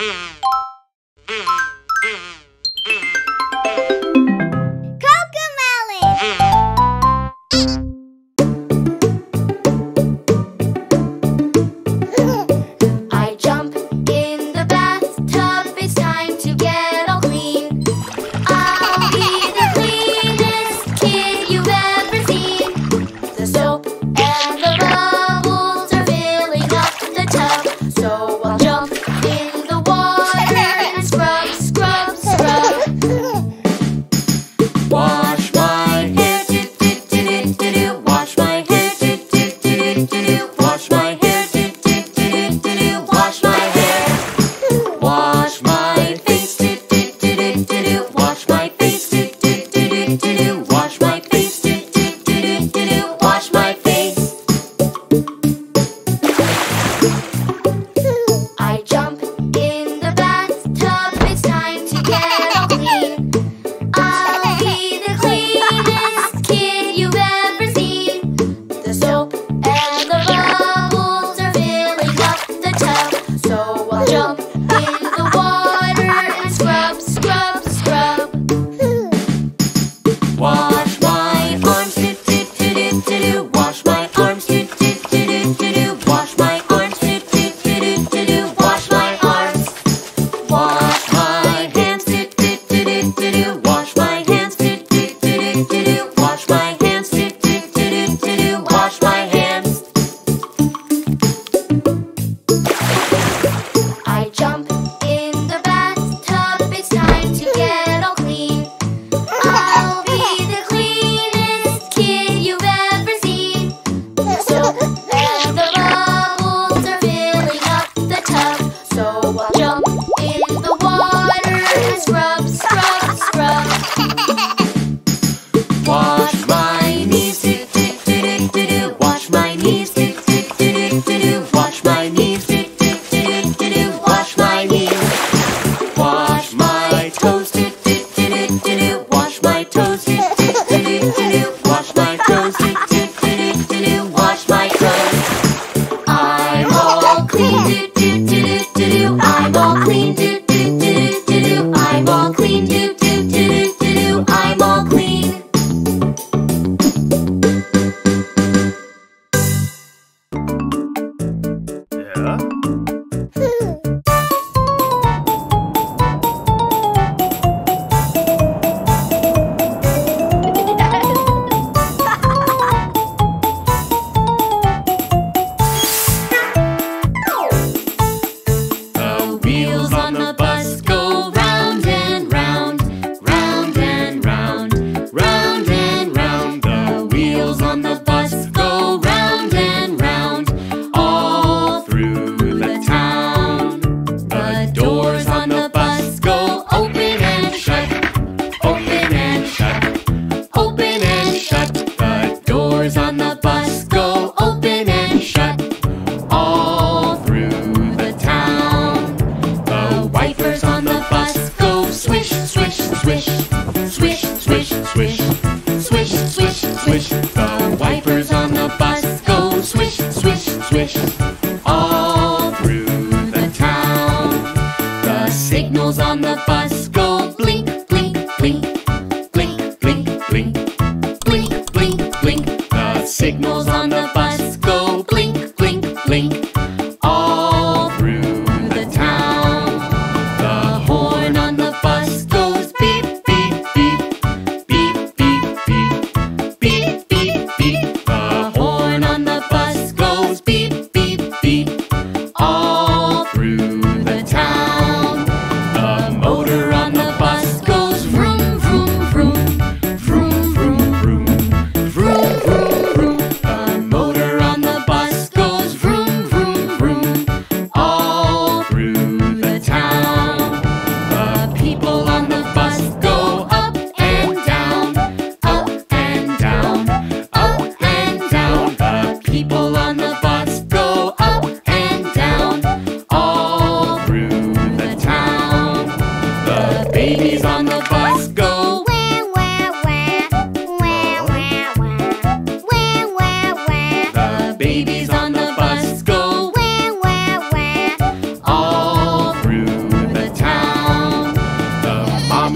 all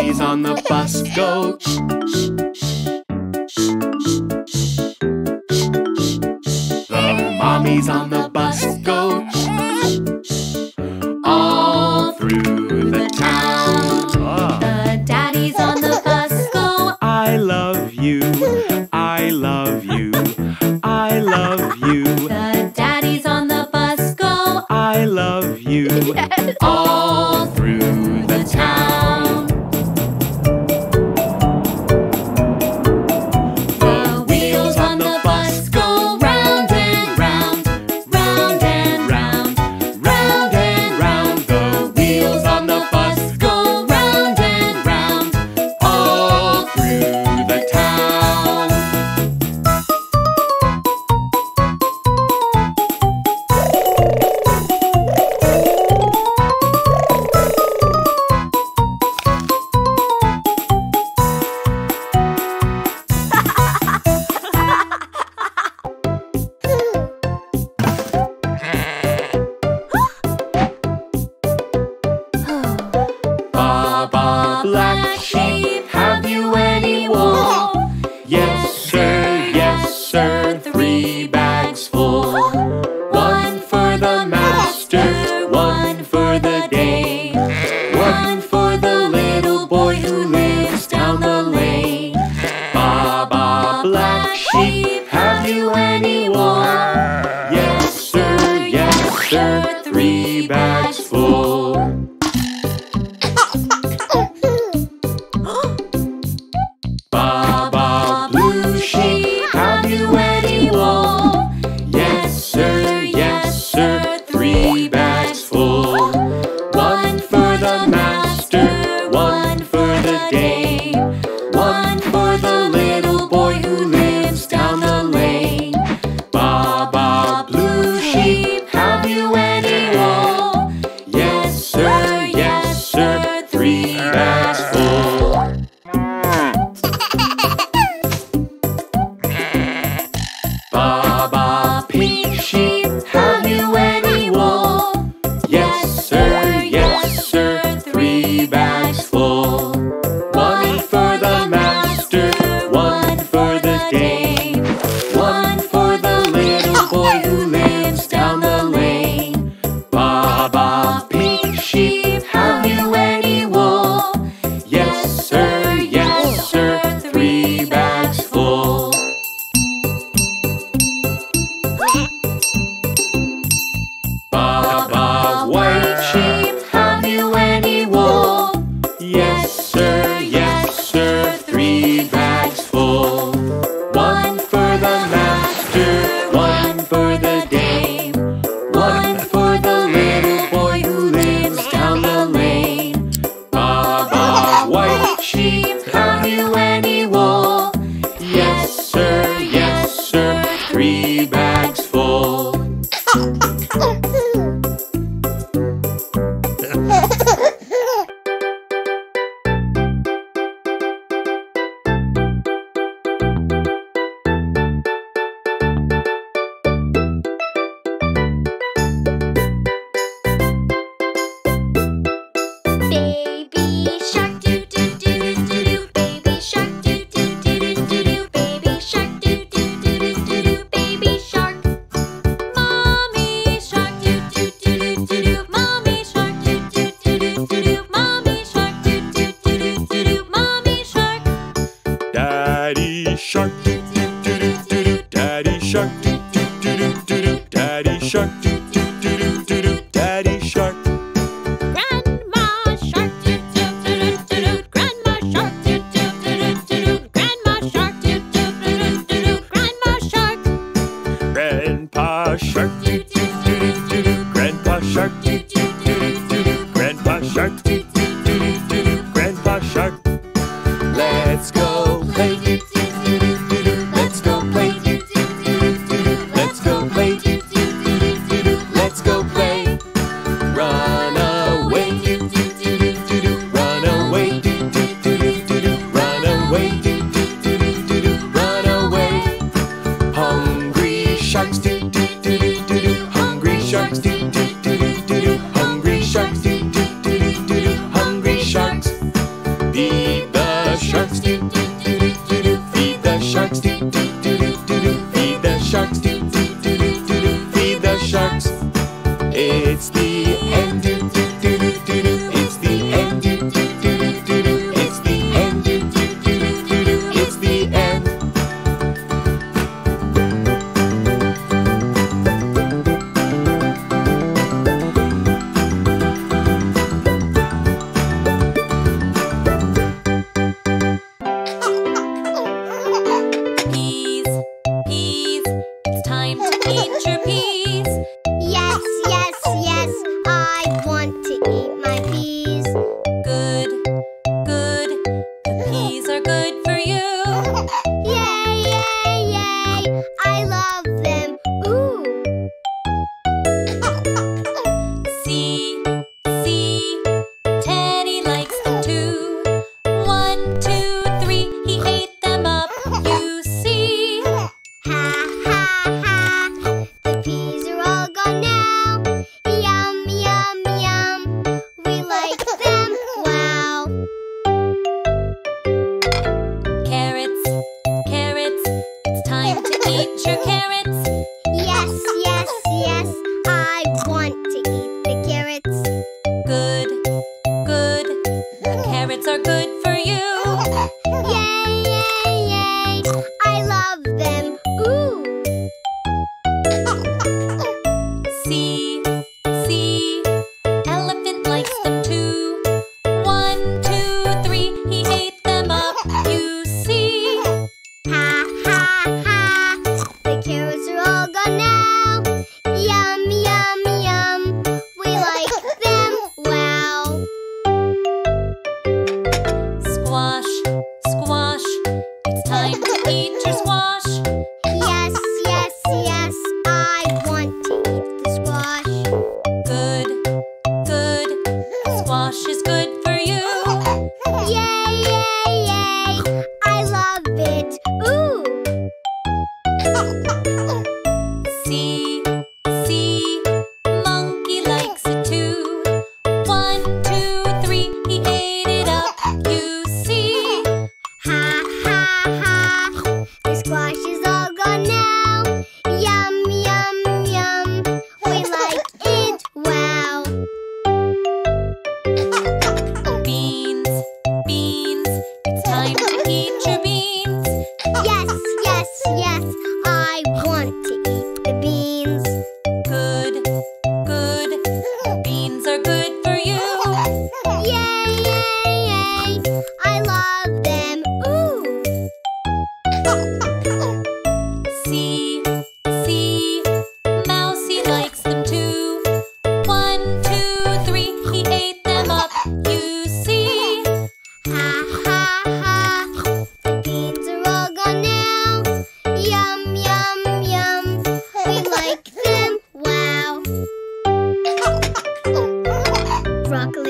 bunnies on the bus go shh, shh, shh, shh, shh. The mommies on the bus go shh. Oh. shark. Let's go play sharks, do do do do do do. Feed the sharks, do do do do do do. Feed the sharks. It's the centerpiece. Broccoli,